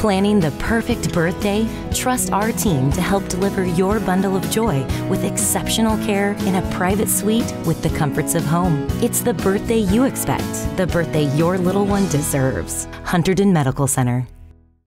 Planning the perfect birthday? Trust our team to help deliver your bundle of joy with exceptional care in a private suite with the comforts of home. It's the birthday you expect, the birthday your little one deserves. Hunterdon Medical Center.